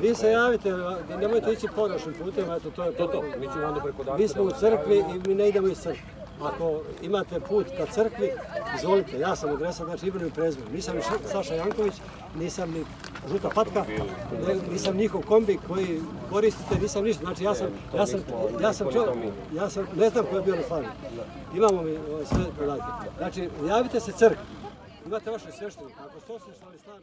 Vi se javite, nemojte ići porašnim putem, eto to je to. to. Mi, ćemo onda preko mi smo u crkvi i mi ne idemo iz crkve. Ako imate put ka crkvi, izvolite, ja sam adresa, znači imam i prezvom. Nisam ni Saša Janković, nisam ni Žuta Patka, nisam njihov kombi koji koristite, nisam ništa. Znači ja sam, ja sam, ja sam, ja sam, ja sam ne znam ko je bio na fanu. Imamo mi ovaj, sve podatke. Znači, javite se crkvi. Imate vaše sveštenu, Ako ste osnovni stan,